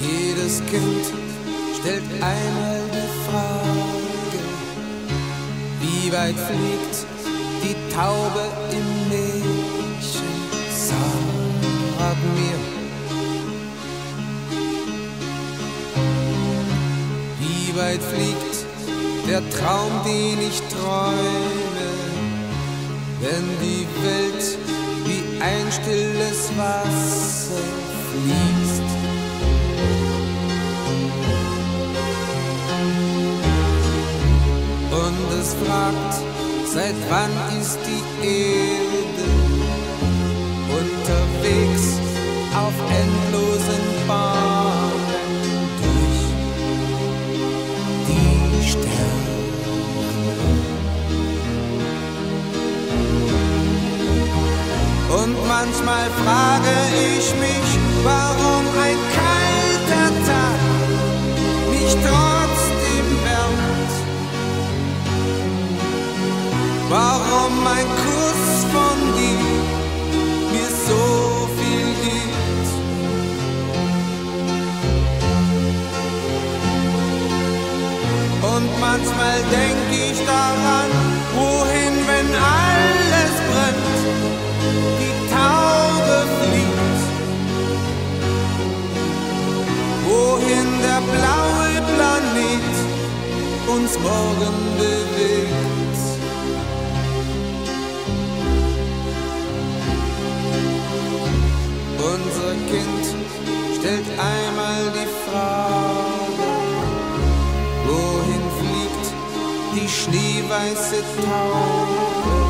Jedes Kind stellt einmal die Frage, wie weit fliegt die Taube im Mädchen? Sag mir, wie weit fliegt der Traum, den ich träume, wenn die Welt wie ein stilles Wasser fließt? Und es fragt, seit wann ist die Erde unterwegs Und manchmal frage ich mich, warum ein kalter Tag mich trotzdem wärmt. Warum ein Kuss von dir mir so viel gibt. Und manchmal denk ich daran, uns morgen bewegt. Unser Kind stellt einmal die Frage, wohin fliegt die schneeweiße Taube,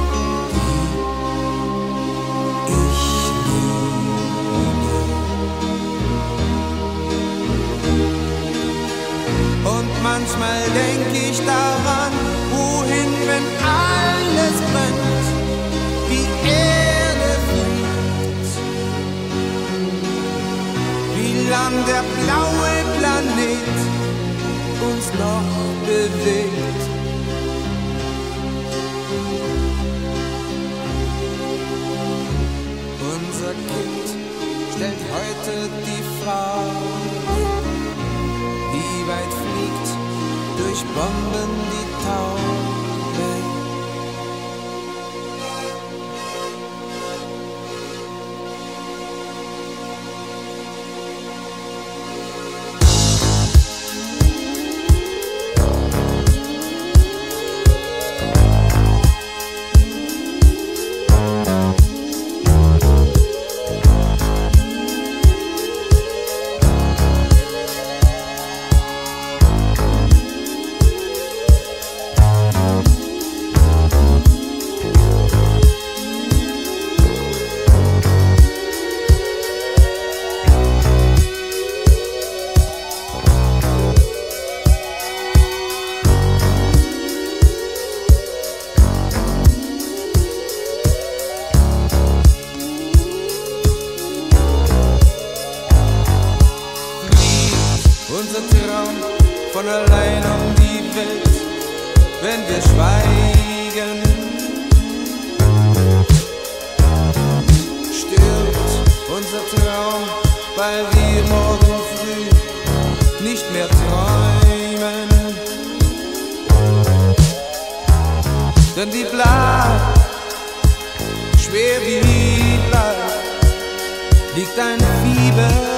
Und manchmal denk ich daran, wohin, wenn alles brennt, die Erde fliegt wie lang der blaue Planet uns noch bewegt. Unser Kind stellt heute die Frage, durch Bomben die Taube? Traum von allein um die Welt, wenn wir schweigen. Stirbt unser Traum, weil wir morgen früh nicht mehr träumen. Denn die bleibt schwer wie Blei, liegt ein Fieber